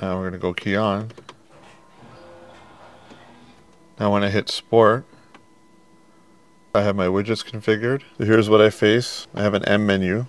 Now we're going to go key on. Now when I hit sport, I have my widgets configured. So here's what I face. I have an M menu.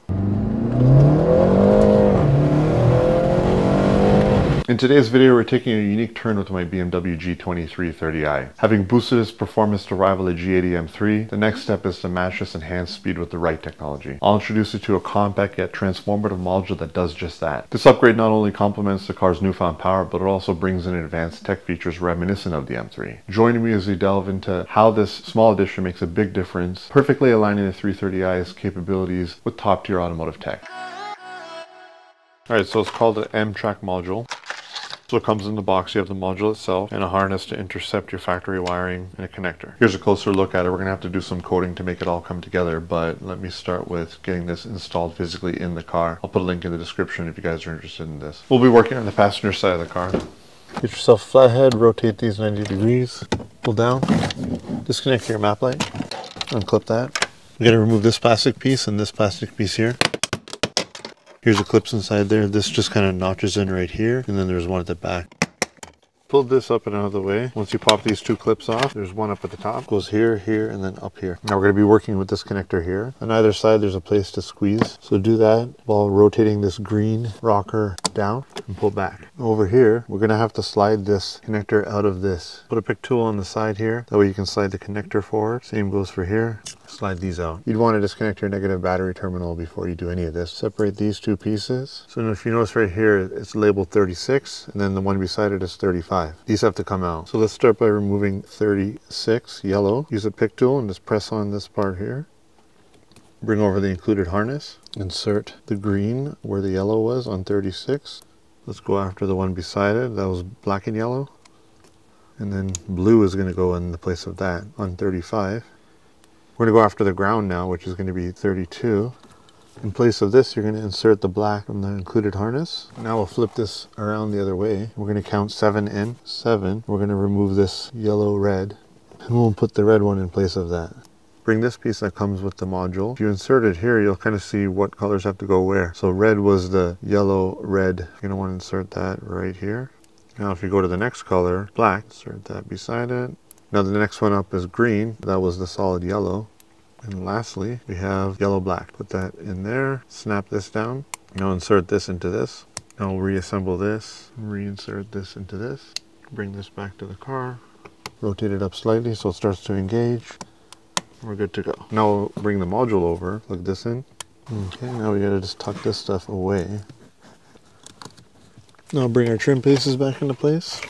In today's video, we're taking a unique turn with my BMW G20 330i. Having boosted its performance to rival the G80 M3, the next step is to match this enhanced speed with the right technology. I'll introduce you to a compact yet transformative module that does just that. This upgrade not only complements the car's newfound power, but it also brings in advanced tech features reminiscent of the M3. Join me as we delve into how this small addition makes a big difference, perfectly aligning the 330i's capabilities with top-tier automotive tech. Alright, so it's called the M-Track module. So it comes in the box, you have the module itself and a harness to intercept your factory wiring and a connector. Here's a closer look at it. We're to have to do some coding to make it all come together, but let me start with getting this installed physically in the car. I'll put a link in the description if you guys are interested in this. We'll be working on the passenger side of the car. Get yourself flathead, rotate these 90 degrees, pull down, disconnect your map light, unclip that. We're to remove this plastic piece and this plastic piece here. Here's the clips inside there. This just kind of notches in right here, and then there's one at the back. Pulled this up and out of the way. Once you pop these two clips off, there's one up at the top. Goes here, here, and then up here. Now we're going to be working with this connector here. On either side, there's a place to squeeze. So do that while rotating this green rocker down and pull back. Over here, we're going to have to slide this connector out of this. Put a pick tool on the side here. That way you can slide the connector forward. Same goes for here slide these out. You'd want to disconnect your negative battery terminal before you do any of this. Separate these two pieces. So if you notice right here, it's labeled 36 and then the one beside it is 35. These have to come out. So let's start by removing 36 yellow. Use a pick tool and just press on this part here. Bring over the included harness. Insert the green where the yellow was on 36. Let's go after the one beside it. That was black and yellow. And then blue is going to go in the place of that on 35. We're going to go after the ground now, which is going to be 32. In place of this, you're going to insert the black from the included harness. Now we'll flip this around the other way. We're going to count seven in, seven. We're going to remove this yellow red, and we'll put the red one in place of that. Bring this piece that comes with the module. If you insert it here, you'll kind of see what colors have to go where. So red was the yellow, red. You're want to insert that right here. Now if you go to the next color, black, insert that beside it. Now the next one up is green. That was the solid yellow. And lastly, we have yellow black. Put that in there, snap this down. Now insert this into this. Now we'll reassemble this, reinsert this into this. Bring this back to the car. Rotate it up slightly so it starts to engage. We're good to go. Now bring the module over, plug this in. Okay, now we gotta just tuck this stuff away. Now bring our trim pieces back into place.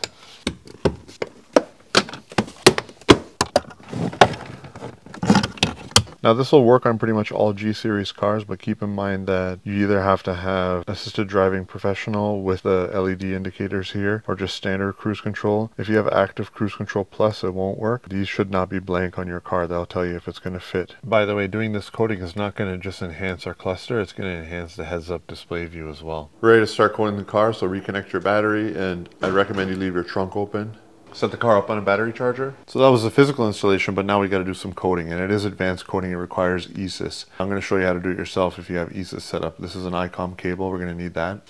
Now this will work on pretty much all G series cars, but keep in mind that you either have to have assisted driving professional with the LED indicators here or just standard cruise control. If you have active cruise control plus, it won't work. These should not be blank on your car. That'll tell you if it's going to fit. By the way, doing this coding is not going to just enhance our cluster, it's going to enhance the heads up display view as well. Ready to start coding the car, so reconnect your battery and I recommend you leave your trunk open set the car up on a battery charger. So that was the physical installation, but now we got to do some coding, and it is advanced coding. It requires E-Sys. I'm going to show you how to do it yourself if you have E-Sys set up. This is an ICOM cable. We're going to need that.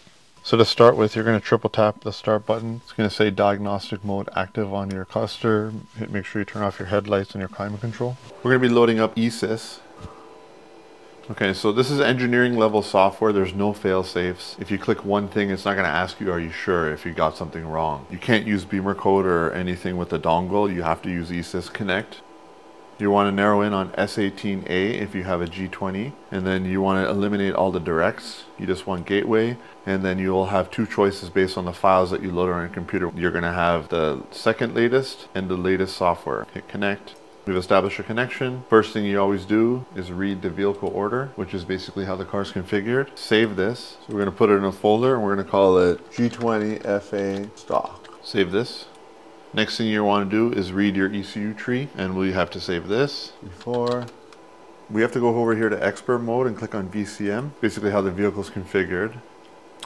So to start with, you're going to triple tap the start button. It's going to say diagnostic mode active on your cluster. Make sure you turn off your headlights and your climate control. We're going to be loading up E-Sys. Okay, so this is engineering level software. There's no fail safes. If you click one thing, it's not going to ask you, are you sure if you got something wrong. You can't use BimmerCode or anything with the dongle. You have to use E-Sys Connect. You want to narrow in on S18A if you have a G20 and then you want to eliminate all the directs. You just want gateway and then you'll have two choices based on the files that you load on your computer. You're going to have the second latest and the latest software. Hit connect We've established a connection. First thing you always do is read the vehicle order, which is basically how the car is configured. Save this. So we're going to put it in a folder and we're going to call it G20FA stock. Save this. Next thing you want to do is read your ECU tree and we have to save this before. We have to go over here to expert mode and click on VCM, basically how the vehicle is configured.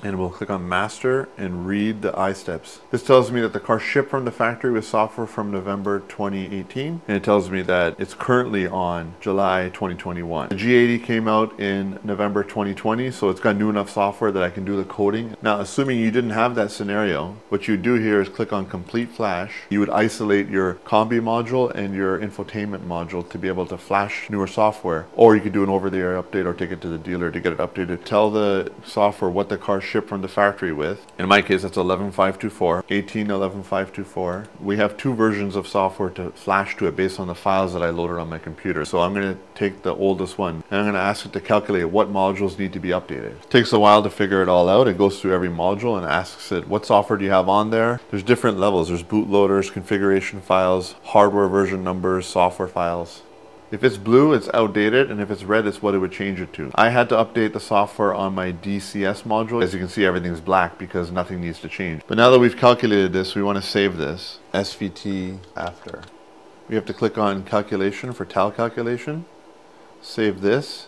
And we'll click on master and read the I-steps. This tells me that the car shipped from the factory with software from November 2018 and it tells me that it's currently on July 2021. The G80 came out in November 2020 so it's got new enough software that I can do the coding. Now assuming you didn't have that scenario, what you do here is click on complete flash. You would isolate your combi module and your infotainment module to be able to flash newer software or you could do an over-the-air update or take it to the dealer to get it updated. Tell the software what the car shipped from the factory with. In my case, that's 11524, 1811524. We have two versions of software to flash to it based on the files that I loaded on my computer. So I'm going to take the oldest one and I'm going to ask it to calculate what modules need to be updated. It takes a while to figure it all out. It goes through every module and asks it what software do you have on there. There's different levels. There's bootloaders, configuration files, hardware version numbers, software files. If it's blue, it's outdated, and if it's red, it's what it would change it to. I had to update the software on my DCS module. As you can see, everything's black because nothing needs to change. But now that we've calculated this, we want to save this. SVT after. We have to click on calculation for TAL calculation. Save this.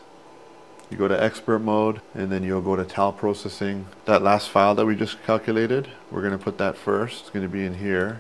You go to expert mode, and then you'll go to TAL processing. That last file that we just calculated, we're going to put that first. It's going to be in here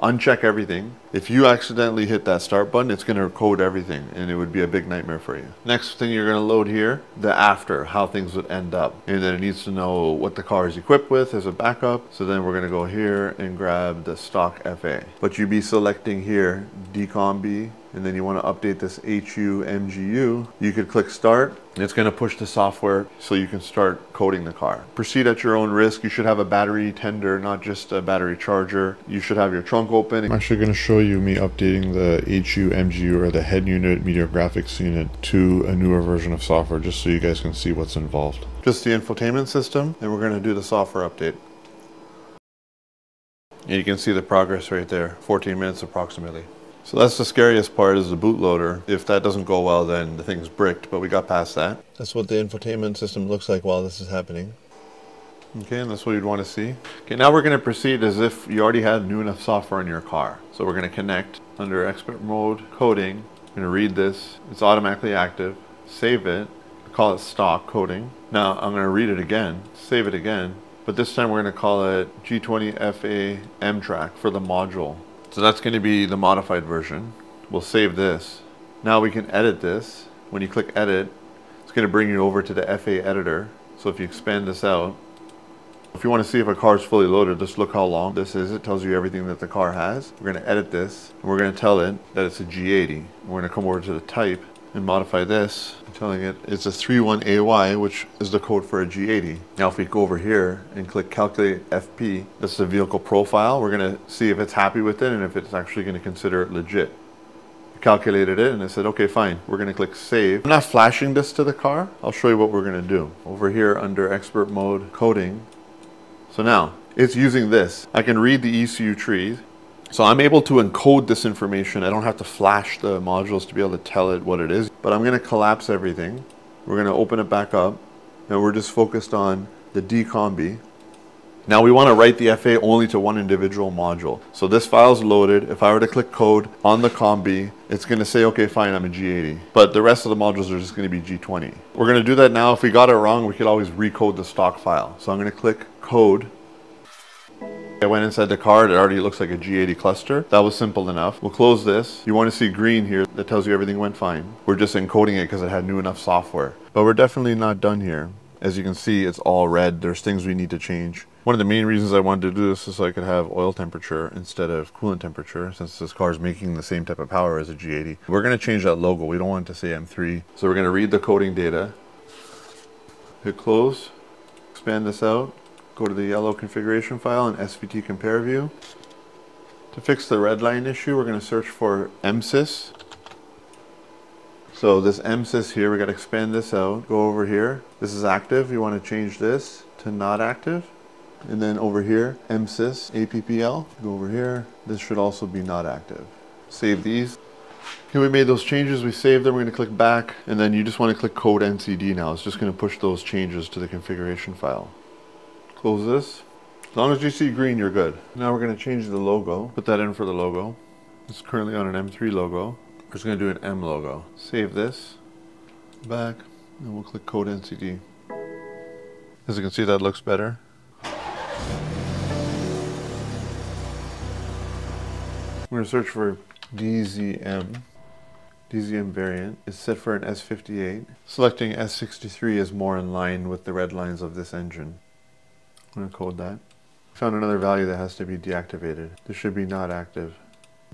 uncheck everything. If you accidentally hit that start button, it's going to code everything and it would be a big nightmare for you. Next thing you're going to load here, the after, how things would end up. And then it needs to know what the car is equipped with as a backup. So then we're going to go here and grab the stock FA. But you'd be selecting here decombi and then you want to update this HU MGU, you could click start. It's going to push the software so you can start coding the car. Proceed at your own risk. You should have a battery tender, not just a battery charger. You should have your trunk open. I'm actually going to show you me updating the HU MGU or the head unit media graphics unit to a newer version of software just so you guys can see what's involved. Just the infotainment system and we're going to do the software update. And you can see the progress right there, 14 minutes approximately. So that's the scariest part is the bootloader. If that doesn't go well, then the thing's bricked, but we got past that. That's what the infotainment system looks like while this is happening. Okay, and that's what you'd want to see. Okay, now we're going to proceed as if you already had new enough software in your car. So we're going to connect under expert mode, coding. I'm going to read this. It's automatically active. Save it. Call it stock coding. Now I'm going to read it again, save it again, but this time we're going to call it G20FA M-Track for the module. So that's going to be the modified version. We'll save this. Now we can edit this. When you click edit, it's going to bring you over to the FA editor. So if you expand this out, if you want to see if a car is fully loaded, just look how long this is. It tells you everything that the car has. We're going to edit this, and we're going to tell it that it's a G80. We're going to come over to the type and modify this telling it it's a 31AY, which is the code for a G80. Now if we go over here and click calculate FP, that's the vehicle profile. We're gonna see if it's happy with it and if it's actually gonna consider it legit. I calculated it and it said, okay, fine. We're gonna click save. I'm not flashing this to the car. I'll show you what we're gonna do. Over here under expert mode coding. So now it's using this. I can read the ECU trees so I'm able to encode this information. I don't have to flash the modules to be able to tell it what it is. But I'm going to collapse everything. We're going to open it back up. And we're just focused on the decombi. Now we want to write the FA only to one individual module. So this file is loaded. If I were to click code on the combi, it's going to say, okay, fine, I'm a G80. But the rest of the modules are just going to be G20. We're going to do that now. If we got it wrong, we could always recode the stock file. So I'm going to click code I went inside the card, it already looks like a G80 cluster. That was simple enough. We'll close this. You want to see green here that tells you everything went fine. We're just encoding it because it had new enough software. But we're definitely not done here. As you can see, it's all red. There's things we need to change. One of the main reasons I wanted to do this is so I could have oil temperature instead of coolant temperature since this car is making the same type of power as a G80. We're going to change that logo. We don't want it to say M3. So we're going to read the coding data. Hit close. Expand this out. Go to the yellow configuration file and SVT compare view. To fix the red line issue, we're going to search for MSYS. So this MSYS here, we got to expand this out. Go over here. This is active. You want to change this to not active. And then over here, MSYS APPL. Go over here. This should also be not active. Save these. Okay, we made those changes, we saved them, we're going to click back, and then you just want to click code NCD now. It's just going to push those changes to the configuration file. Close this. As long as you see green, you're good. Now we're going to change the logo. Put that in for the logo. It's currently on an M3 logo. We're just going to do an M logo. Save this. Back. And we'll click Code NCD. As you can see, that looks better. We're to search for DZM. DZM variant is set for an S58. Selecting S63 is more in line with the red lines of this engine. I'm going to code that. Found another value that has to be deactivated. This should be not active.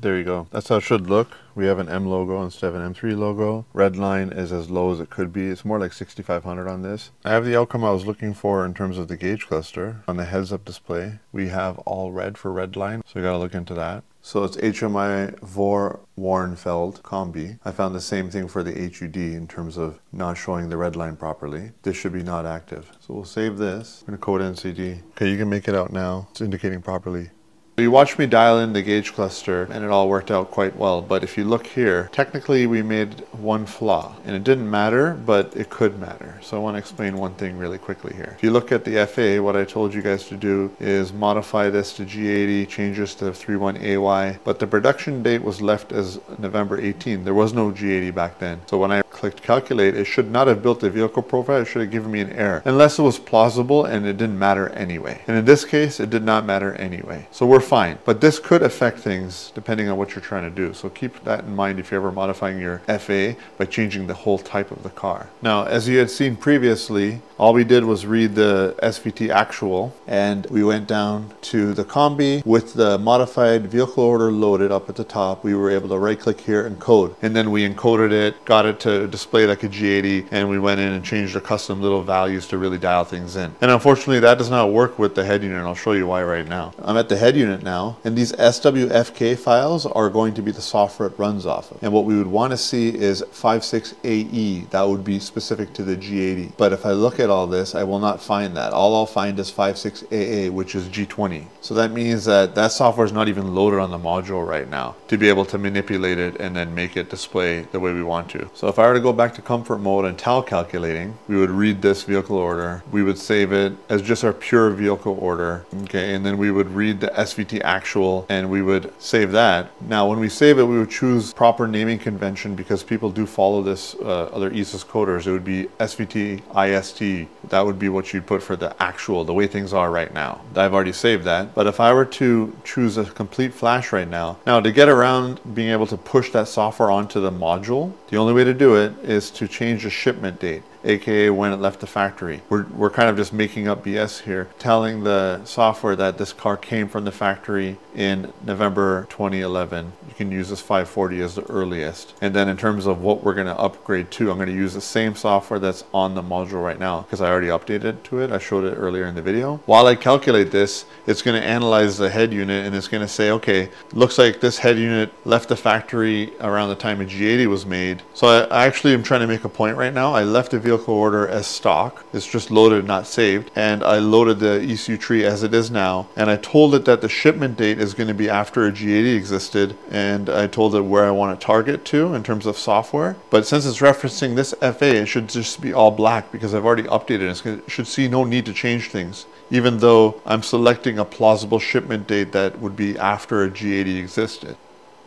There you go. That's how it should look. We have an M logo instead of an M3 logo. Red line is as low as it could be. It's more like 6500 on this. I have the outcome I was looking for in terms of the gauge cluster. On the heads-up display, we have all red for red line, so we got to look into that. So it's HMI Vor Warnfeld Combi. I found the same thing for the HUD in terms of not showing the red line properly. This should be not active. So we'll save this. I'm to code NCD. Okay, you can make it out now. It's indicating properly. You watched me dial in the gauge cluster and it all worked out quite well. But if you look here, technically we made one flaw and it didn't matter, but it could matter. So I want to explain one thing really quickly here. If you look at the FA, what I told you guys to do is modify this to G80, change this to 31AY, but the production date was left as November 18. There was no G80 back then. So when I clicked calculate, it should not have built a vehicle profile. It should have given me an error unless it was plausible and it didn't matter anyway. And in this case, it did not matter anyway. So we're fine. But this could affect things depending on what you're trying to do. So keep that in mind if you're ever modifying your FA by changing the whole type of the car. Now, as you had seen previously, all we did was read the SVT actual and we went down to the combi with the modified vehicle order loaded up at the top. We were able to right click here and code. And then we encoded it, got it to display like a G80 and we went in and changed the custom little values to really dial things in. And unfortunately that does not work with the head unit and I'll show you why right now. I'm at the head unit now and these SWFK files are going to be the software it runs off of. And what we would want to see is 56AE. That would be specific to the G80. But if I look at all this, I will not find that. All I'll find is 56AA, which is G20. So that means that that software is not even loaded on the module right now to be able to manipulate it and then make it display the way we want to. So if I were to go back to comfort mode and TAL calculating, we would read this vehicle order. We would save it as just our pure vehicle order. Okay, and then we would read the SVT actual and we would save that. Now, when we save it, we would choose proper naming convention because people do follow this uh, other E-Sys coders. It would be SVT IST. That would be what you'd put for the actual, the way things are right now. I've already saved that. But if I were to choose a complete flash right now, now to get around being able to push that software onto the module, the only way to do it is to change the shipment date aka when it left the factory. We're, we're kind of just making up BS here, telling the software that this car came from the factory in November 2011. You can use this 540 as the earliest. And then in terms of what we're going to upgrade to, I'm going to use the same software that's on the module right now because I already updated to it. I showed it earlier in the video. While I calculate this, it's going to analyze the head unit and it's going to say, okay, looks like this head unit left the factory around the time a G80 was made. So I, actually am trying to make a point right now. I left the vehicle order as stock. It's just loaded, not saved. And I loaded the ECU tree as it is now. And I told it that the shipment date is going to be after a G80 existed. And I told it where I want to target to in terms of software. But since it's referencing this FA, it should just be all black because I've already updated it. It should see no need to change things even though I'm selecting a plausible shipment date that would be after a G80 existed.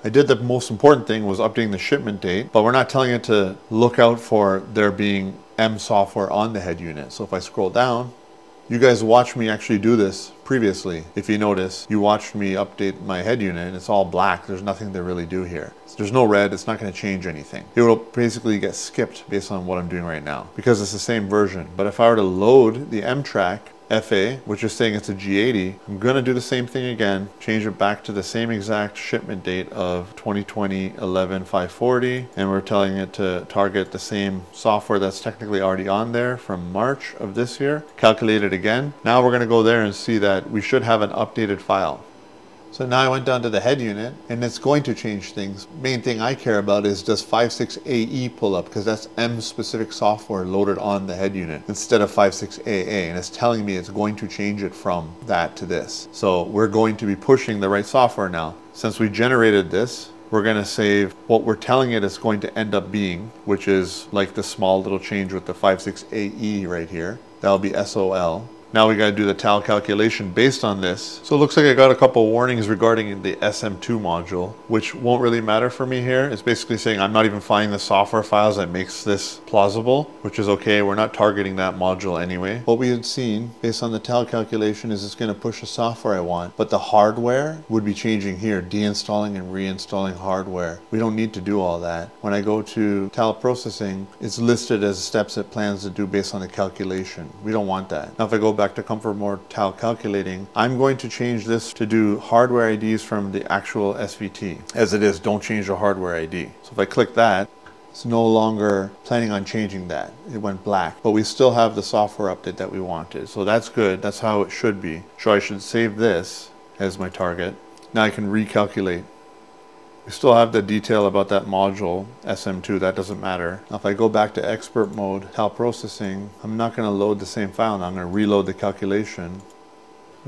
I did the most important thing was updating the shipment date, but we're not telling it to look out for there being M software on the head unit. So if I scroll down, you guys watched me actually do this previously. If you notice, you watched me update my head unit and it's all black. There's nothing to really do here. There's no red. It's not going to change anything. It will basically get skipped based on what I'm doing right now because it's the same version. But if I were to load the M track FA, which is saying it's a G80, I'm to do the same thing again, change it back to the same exact shipment date of 2020 11 540, and we're telling it to target the same software that's technically already on there from March of this year, calculate it again. Now we're to go there and see that we should have an updated file. So now I went down to the head unit and it's going to change things. Main thing I care about is does 56AE pull up because that's M specific software loaded on the head unit instead of 56AA and it's telling me it's going to change it from that to this. So we're going to be pushing the right software now. Since we generated this, we're going to save what we're telling it is going to end up being, which is like the small little change with the 56AE right here. That'll be SOL. Now we got to do the TAL calculation based on this. So it looks like I got a couple warnings regarding the SM2 module, which won't really matter for me here. It's basically saying I'm not even finding the software files that makes this plausible, which is okay. We're not targeting that module anyway. What we had seen based on the TAL calculation is it's going to push the software I want, but the hardware would be changing here, deinstalling and reinstalling hardware. We don't need to do all that. When I go to TAL processing, it's listed as steps it plans to do based on the calculation. We don't want that. Now if I go back to comfort mode TAL calculating, I'm going to change this to do hardware IDs from the actual SVT. As it is, don't change the hardware ID. So if I click that, it's no longer planning on changing that. It went black, but we still have the software update that we wanted. So that's good. That's how it should be. So I should save this as my target. Now I can recalculate. We still have the detail about that module, SM2, that doesn't matter. Now if I go back to expert mode, TAL processing, I'm not gonna load the same file now, I'm gonna reload the calculation.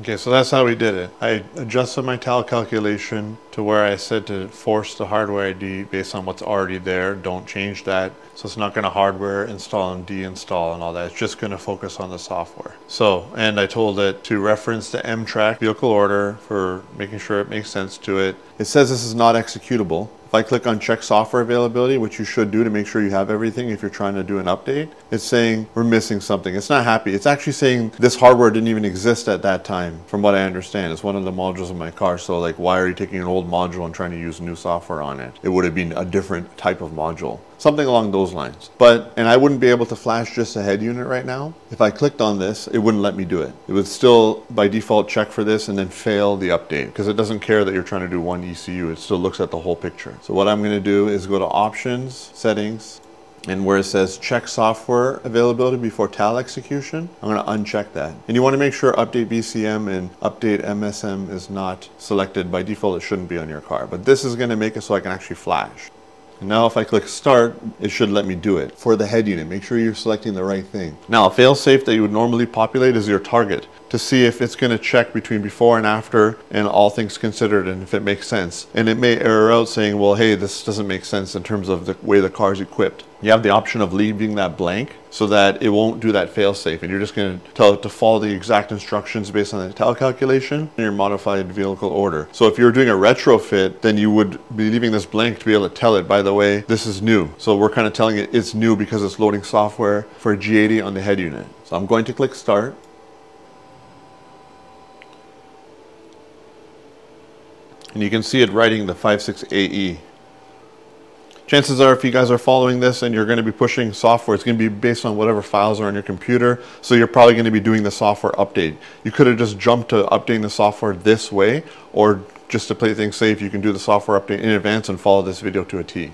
Okay, so that's how we did it. I adjusted my TAL calculation to where I said to force the hardware ID based on what's already there. Don't change that. So it's not going to hardware install and deinstall and all that. It's just going to focus on the software. So, and I told it to reference the M-Track vehicle order for making sure it makes sense to it. It says this is not executable. If I click on check software availability, which you should do to make sure you have everything if you're trying to do an update, it's saying we're missing something. It's not happy. It's actually saying this hardware didn't even exist at that time, from what I understand. It's one of the modules in my car. So like, why are you taking an old module and trying to use new software on it? It would have been a different type of module something along those lines. But, and I wouldn't be able to flash just a head unit right now. If I clicked on this, it wouldn't let me do it. It would still by default check for this and then fail the update because it doesn't care that you're trying to do one ECU. It still looks at the whole picture. So what I'm gonna do is go to options, settings, and where it says check software availability before TAL execution, I'm going to uncheck that. And you want to make sure update BCM and update MSM is not selected. By default, it shouldn't be on your car. But this is going to make it so I can actually flash. Now if I click start, it should let me do it. For the head unit, make sure you're selecting the right thing. Now a failsafe that you would normally populate is your target to see if it's going to check between before and after and all things considered and if it makes sense. And it may error out saying, well, hey, this doesn't make sense in terms of the way the car is equipped. You have the option of leaving that blank so that it won't do that fail safe and you're just going to tell it to follow the exact instructions based on the TAL calculation in your modified vehicle order. So if you're doing a retrofit, then you would be leaving this blank to be able to tell it, by the way, this is new. So we're kind of telling it it's new because it's loading software for G80 on the head unit. So I'm going to click start. And you can see it writing the 56AE. Chances are if you guys are following this and you're going to be pushing software, it's going to be based on whatever files are on your computer. So you're probably going to be doing the software update. You could have just jumped to updating the software this way or just to play things safe, you can do the software update in advance and follow this video to a T.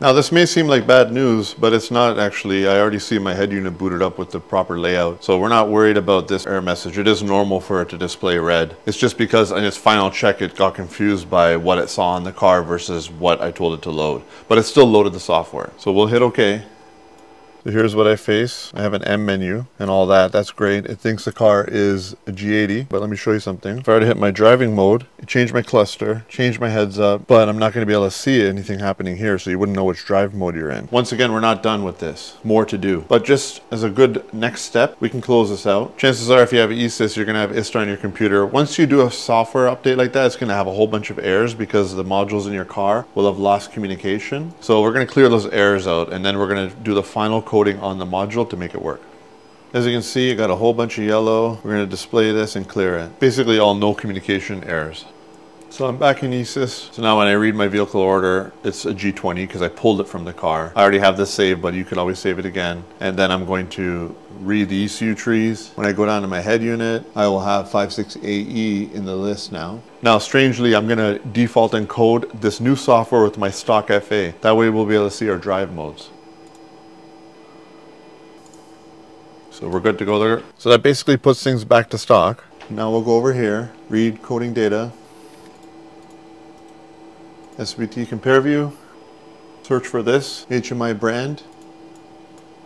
Now this may seem like bad news, but it's not actually. I already see my head unit booted up with the proper layout. So we're not worried about this error message. It is normal for it to display red. It's just because in its final check it got confused by what it saw in the car versus what I told it to load. But it still loaded the software. So we'll hit OK. So here's what I face. I have an M menu and all that. That's great. It thinks the car is a G80, but let me show you something. If I were to hit my driving mode, it changed my cluster, changed my heads up, but I'm not going to be able to see anything happening here, so you wouldn't know which drive mode you're in. Once again, we're not done with this. More to do. But just as a good next step, we can close this out. Chances are if you have E-Sys, you're going to have ISTA on your computer. Once you do a software update like that, it's going to have a whole bunch of errors because the modules in your car will have lost communication. So we're going to clear those errors out, and then we're going to do the final coding on the module to make it work. As you can see, you got a whole bunch of yellow. We're going to display this and clear it. Basically all no communication errors. So I'm back in E-Sys. So now when I read my vehicle order, it's a G20 because I pulled it from the car. I already have this saved, but you could always save it again. And then I'm going to read the ECU trees. When I go down to my head unit, I will have 56AE in the list now. Now, strangely, I'm going to default encode this new software with my stock FA. That way we'll be able to see our drive modes. So we're good to go there. So that basically puts things back to stock. Now we'll go over here, read coding data, SVT compare view, search for this, HMI brand.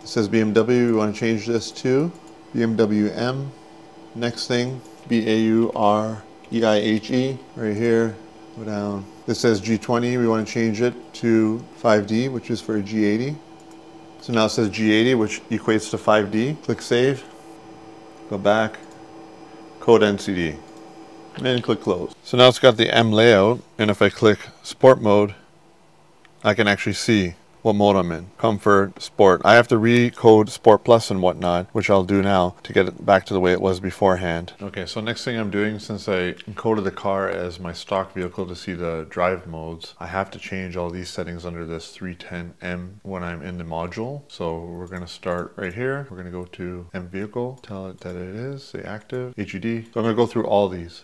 It says BMW, we want to change this to BMW M. Next thing, B-A-U-R-E-I-H-E, -E, right here, go down. This says G20, we want to change it to 5D, which is for a G80. So now it says G80, which equates to 5D. Click Save, go back, code NCD, and click Close. So now it's got the M layout, and if I click Sport Mode, I can actually see what mode I'm in. Comfort, Sport. I have to recode Sport Plus and whatnot, which I'll do now to get it back to the way it was beforehand. Okay, so next thing I'm doing, since I encoded the car as my stock vehicle to see the drive modes, I have to change all these settings under this 310M when I'm in the module. So we're gonna start right here. We're gonna go to M vehicle, tell it that it is, say active, HUD. So I'm gonna go through all these.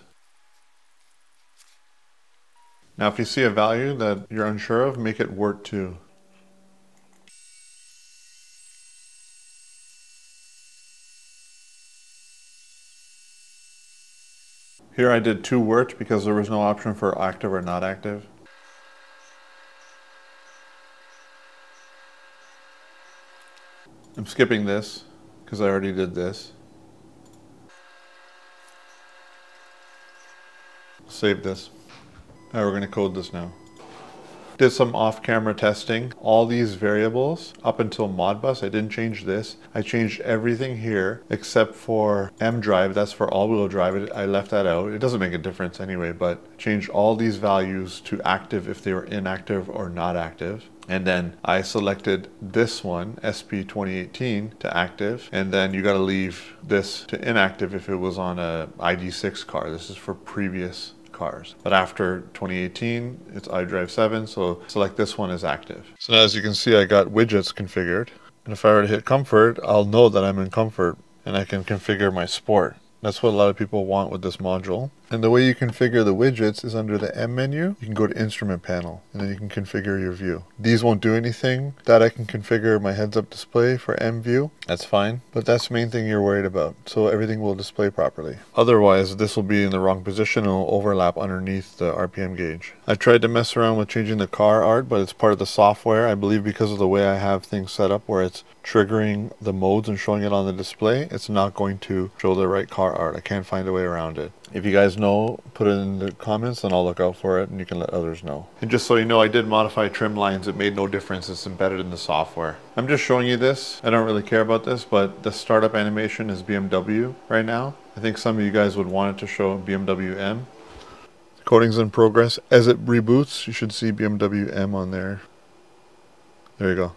Now if you see a value that you're unsure of, make it wort 2. Here I did two wort because there was no option for active or not active. I'm skipping this because I already did this. Save this. Now we're going to code this now did some off-camera testing. All these variables up until Modbus, I didn't change this. I changed everything here except for M drive, that's for all-wheel drive. I left that out. It doesn't make a difference anyway, but change all these values to active if they were inactive or not active. And then I selected this one, SP 2018 to active. And then you gotta leave this to inactive if it was on a ID6 car. This is for previous cars. But after 2018, it's iDrive 7, so select this one as active. So as you can see, I got widgets configured. And if I were to hit comfort, I'll know that I'm in comfort and I can configure my sport. That's what a lot of people want with this module. And the way you configure the widgets is under the M menu. You can go to instrument panel and then you can configure your view. These won't do anything. That I can configure my heads up display for M view. That's fine. But that's the main thing you're worried about. So everything will display properly. Otherwise, this will be in the wrong position and will overlap underneath the RPM gauge. I tried to mess around with changing the car art, but it's part of the software. I believe because of the way I have things set up where it's triggering the modes and showing it on the display, it's not going to show the right car art. I can't find a way around it. If you guys know, put it in the comments and I'll look out for it and you can let others know. And just so you know, I did modify trim lines. It made no difference. It's embedded in the software. I'm just showing you this. I don't really care about this, but the startup animation is BMW right now. I think some of you guys would want it to show BMW M. Coding's in progress. As it reboots, you should see BMW M on there. There you go.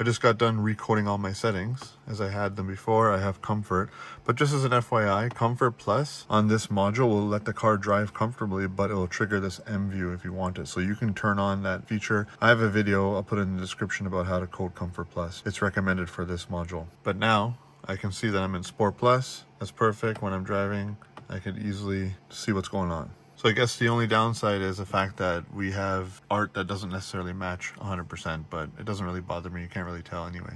I just got done recoding all my settings as I had them before. I have comfort, but just as an FYI, comfort plus on this module will let the car drive comfortably, but it will trigger this M view if you want it. So you can turn on that feature. I have a video I'll put in the description about how to code comfort plus. It's recommended for this module. But now I can see that I'm in sport plus. That's perfect. When I'm driving, I can easily see what's going on. So I guess the only downside is the fact that we have art that doesn't necessarily match 100%, but it doesn't really bother me. You can't really tell anyway.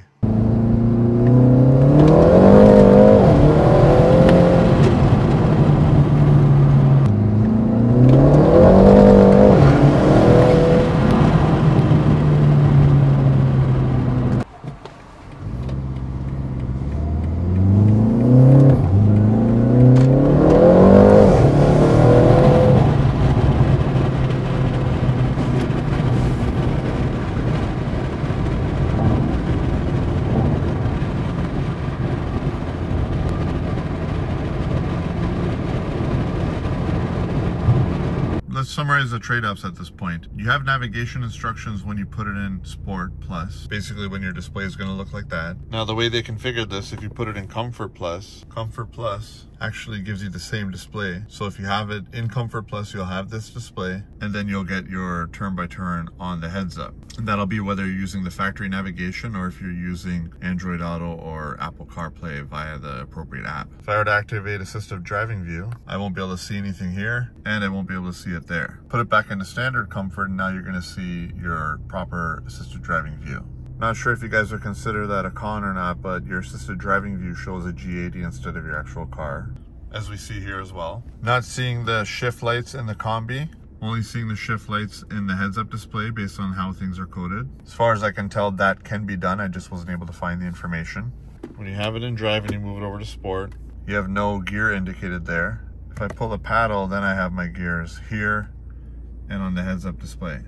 At this point. You have navigation instructions when you put it in Sport Plus. Basically when your display is going to look like that. Now the way they configured this, if you put it in Comfort Plus, Comfort Plus actually gives you the same display. So if you have it in Comfort Plus, you'll have this display and then you'll get your turn-by-turn on the heads up. And that'll be whether you're using the factory navigation or if you're using Android Auto or Apple CarPlay via the appropriate app. If I were to activate assistive driving view, I won't be able to see anything here and I won't be able to see it there. Put it back into standard comfort and now you're gonna see your proper assistive driving view. Not sure if you guys would consider that a con or not, but your assisted driving view shows a G80 instead of your actual car, as we see here as well. Not seeing the shift lights in the combi, only seeing the shift lights in the heads-up display based on how things are coded. As far as I can tell, that can be done. I just wasn't able to find the information. When you have it in drive and you move it over to sport, you have no gear indicated there. If I pull the paddle, then I have my gears here and on the heads-up display.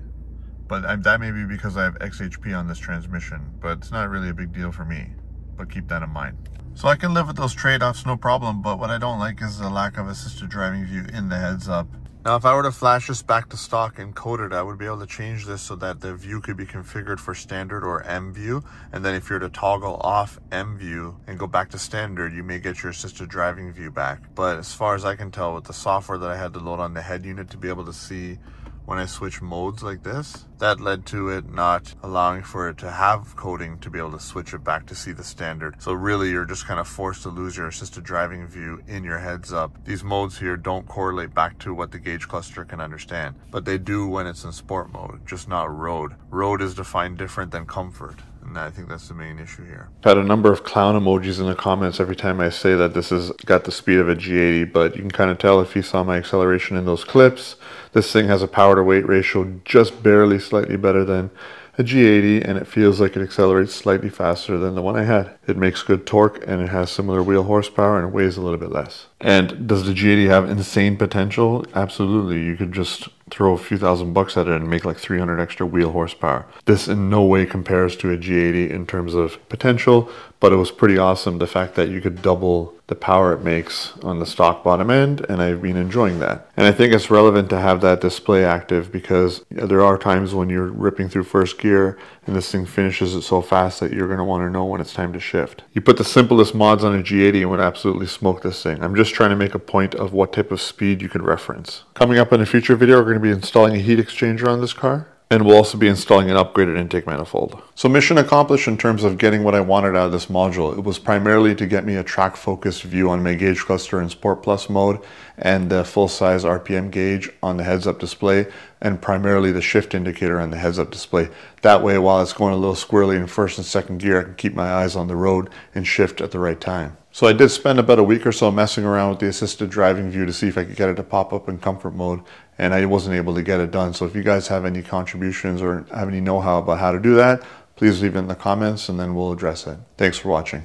But I, that may be because I have XHP on this transmission, but it's not really a big deal for me. But keep that in mind. So I can live with those trade-offs, no problem, but what I don't like is the lack of assisted driving view in the heads up. Now, if I were to flash this back to stock and code it, I would be able to change this so that the view could be configured for standard or M view. And then if you're to toggle off M view and go back to standard, you may get your assisted driving view back. But as far as I can tell with the software that I had to load on the head unit to be able to see when I switch modes like this, that led to it not allowing for it to have coding to be able to switch it back to see the standard. So really you're just kind of forced to lose your assisted driving view in your heads up. These modes here don't correlate back to what the gauge cluster can understand, but they do when it's in sport mode, just not road. Road is defined different than comfort. And I think that's the main issue here. I've had a number of clown emojis in the comments every time I say that this has got the speed of a G80, but you can kind of tell if you saw my acceleration in those clips. This thing has a power to weight ratio just barely slightly better than a G80 and it feels like it accelerates slightly faster than the one I had. It makes good torque and it has similar wheel horsepower and it weighs a little bit less. And does the G80 have insane potential? Absolutely. You could just throw a few thousand bucks at it and make like 300 extra wheel horsepower. This in no way compares to a G80 in terms of potential, but it was pretty awesome the fact that you could double the power it makes on the stock bottom end and I've been enjoying that. And I think it's relevant to have that display active because there are times when you're ripping through first gear and this thing finishes it so fast that you're going to want to know when it's time to shift. You put the simplest mods on a G80 and would absolutely smoke this thing. I'm just trying to make a point of what type of speed you could reference. Coming up in a future video, we're going to be installing a heat exchanger on this car and we'll also be installing an upgraded intake manifold. So mission accomplished in terms of getting what I wanted out of this module. It was primarily to get me a track focused view on my gauge cluster in Sport Plus mode and the full size RPM gauge on the heads up display and primarily the shift indicator on the heads up display. That way while it's going a little squirrely in first and second gear I can keep my eyes on the road and shift at the right time. So I did spend about a week or so messing around with the assisted driving view to see if I could get it to pop up in comfort mode and I wasn't able to get it done. So if you guys have any contributions or have any know-how about how to do that, please leave it in the comments and then we'll address it. Thanks for watching.